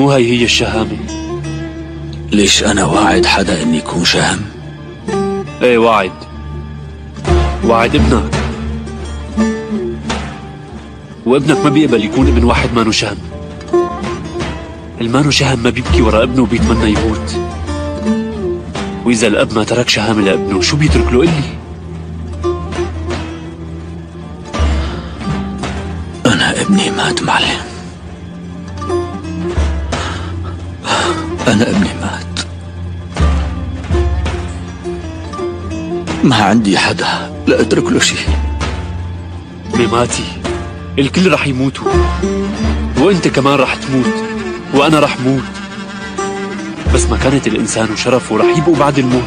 مو هاي هي الشهامة. ليش أنا واعد حدا إني يكون شهم؟ إيه واعد. واعد ابنك. وابنك ما بيقبل يكون ابن واحد مانو شهم. المانو شهم ما بيبكي ورا ابنه وبيتمنى يموت. وإذا الأب ما ترك شهامة لابنه شو بيترك له قلي أنا ابني مات معلم. أنا أبني مات. ما عندي حدا لا أترك له شيء. ميماتي الكل رح يموتوا. وأنت كمان رح تموت وأنا رح موت. بس مكانة الإنسان وشرفه رح يبقوا بعد الموت.